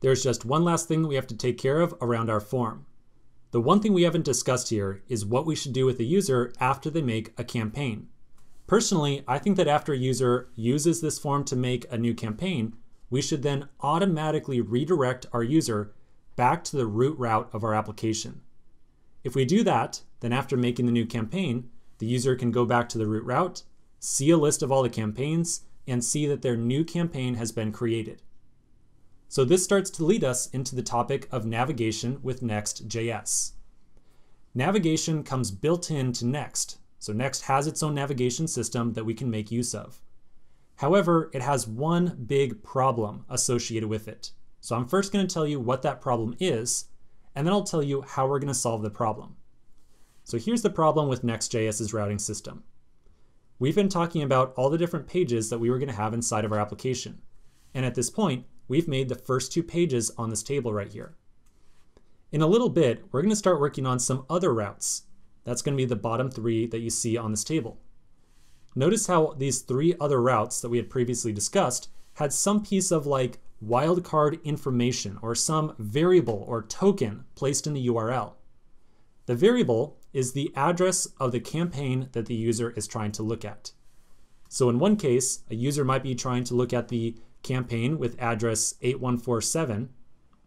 there's just one last thing we have to take care of around our form. The one thing we haven't discussed here is what we should do with a user after they make a campaign. Personally, I think that after a user uses this form to make a new campaign, we should then automatically redirect our user back to the root route of our application. If we do that, then after making the new campaign, the user can go back to the root route, see a list of all the campaigns, and see that their new campaign has been created. So this starts to lead us into the topic of navigation with Next.js. Navigation comes built in to Next, so Next has its own navigation system that we can make use of. However, it has one big problem associated with it. So I'm first going to tell you what that problem is, and then I'll tell you how we're going to solve the problem. So here's the problem with Next.js's routing system. We've been talking about all the different pages that we were going to have inside of our application. And at this point, we've made the first two pages on this table right here. In a little bit, we're going to start working on some other routes. That's going to be the bottom three that you see on this table. Notice how these three other routes that we had previously discussed had some piece of like wildcard information or some variable or token placed in the URL. The variable is the address of the campaign that the user is trying to look at. So in one case, a user might be trying to look at the campaign with address 8147.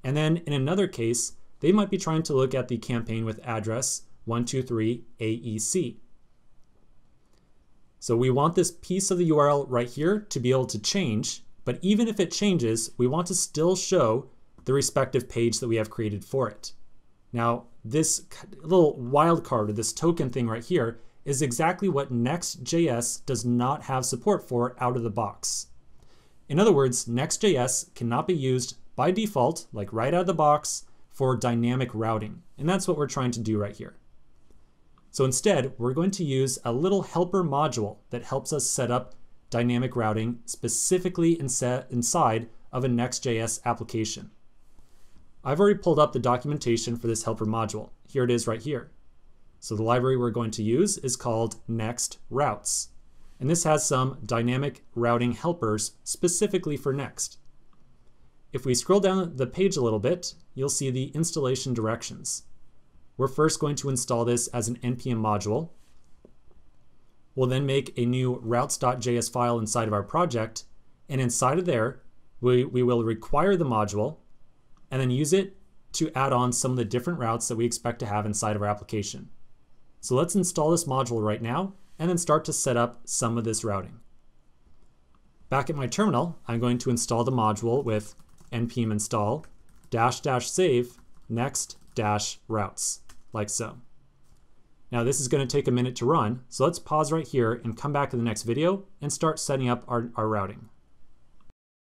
And then in another case, they might be trying to look at the campaign with address 123 AEC. So we want this piece of the URL right here to be able to change, but even if it changes, we want to still show the respective page that we have created for it. Now, this little wildcard or this token thing right here is exactly what Next.js does not have support for out of the box. In other words, Next.js cannot be used by default, like right out of the box, for dynamic routing. And that's what we're trying to do right here. So instead, we're going to use a little helper module that helps us set up dynamic routing specifically inside of a Next.js application. I've already pulled up the documentation for this helper module. Here it is right here. So the library we're going to use is called Next Routes and this has some dynamic routing helpers specifically for Next. If we scroll down the page a little bit, you'll see the installation directions. We're first going to install this as an npm module. We'll then make a new routes.js file inside of our project, and inside of there, we, we will require the module and then use it to add on some of the different routes that we expect to have inside of our application. So let's install this module right now and then start to set up some of this routing. Back at my terminal, I'm going to install the module with npm install dash dash save next dash routes, like so. Now this is going to take a minute to run, so let's pause right here and come back in the next video and start setting up our, our routing.